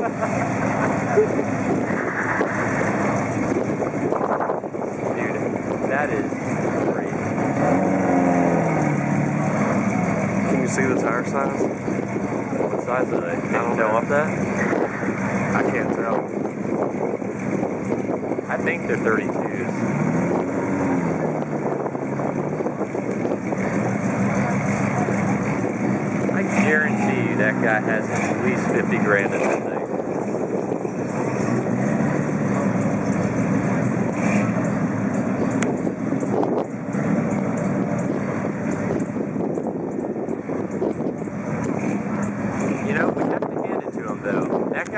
Dude, that is great. Can you see the tire size? What size are they? Can don't know. off that? I can't tell. I think they're 32s. I guarantee you that guy has at least 50 grand in it. Então, é que